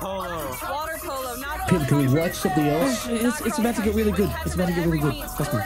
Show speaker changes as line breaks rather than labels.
polo.
Water polo, not
Can, can we watch something else? It's, it's about to get really good. It's about to get really good. Trust me.